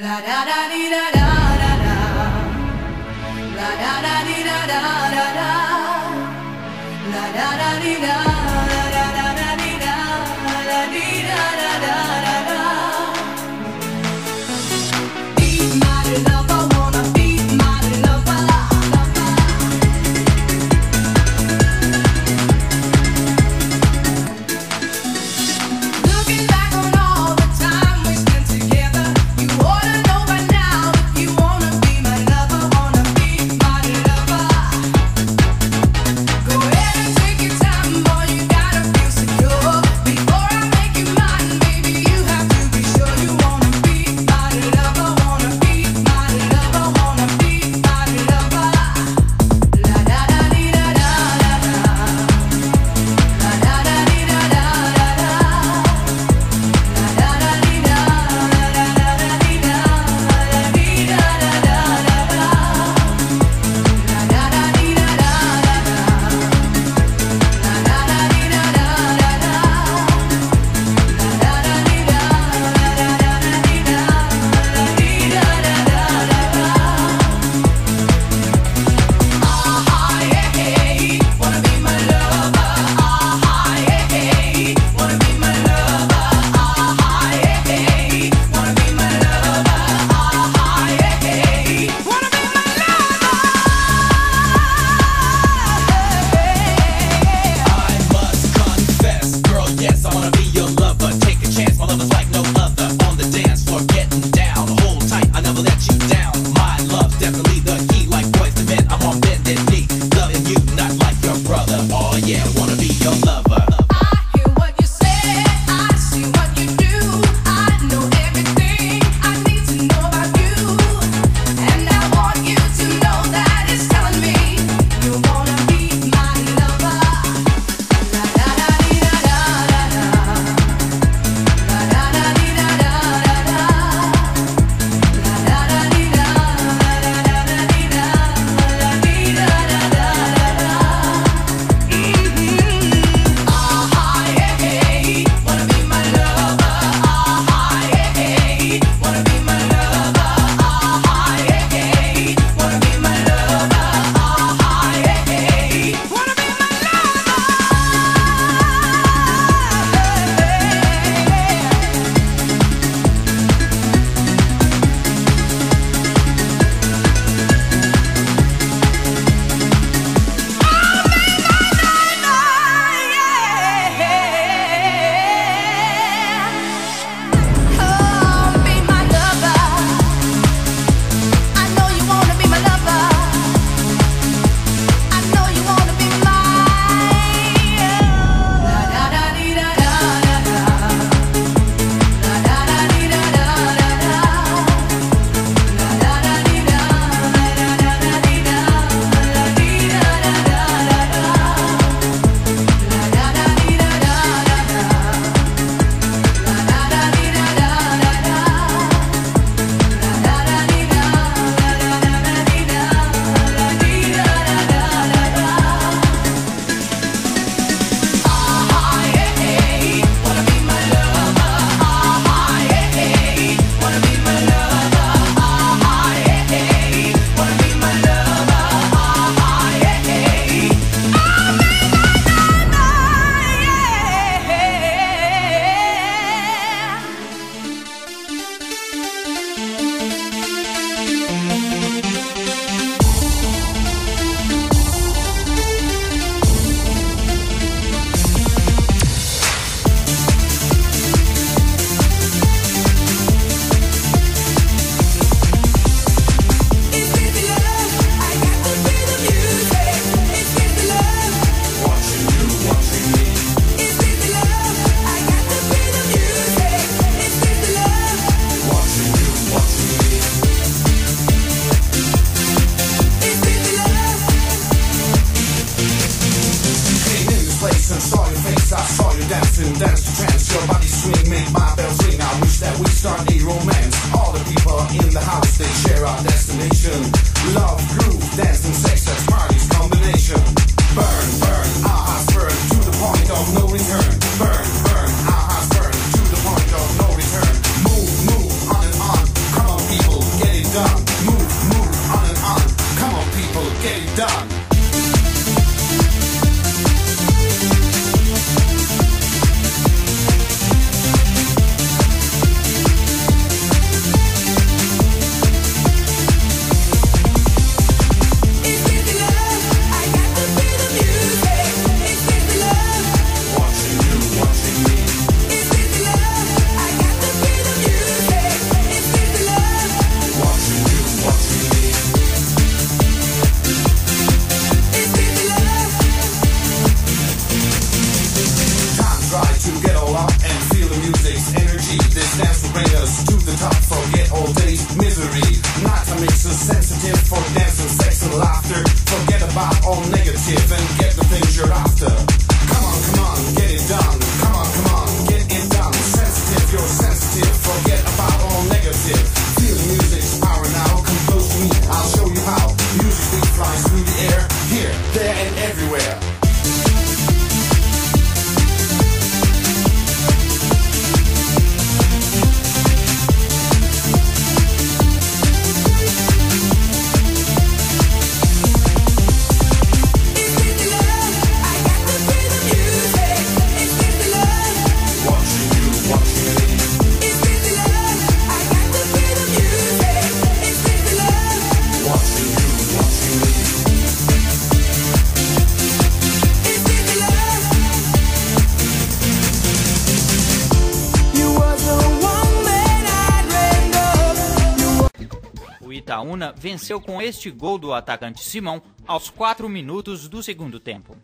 La da da dee da da da da. La da da dee da da da da. La da da dee da. your body swing, make my bells ring. I wish that we start a romance. All the people in the house, they share our destination. Love, groove, dance, and sex, that's party's combination. Burn, burn, ah, ah, our hearts burn to the point of no return. him o that Itaúna venceu com este gol do atacante Simão aos 4 minutos do segundo tempo.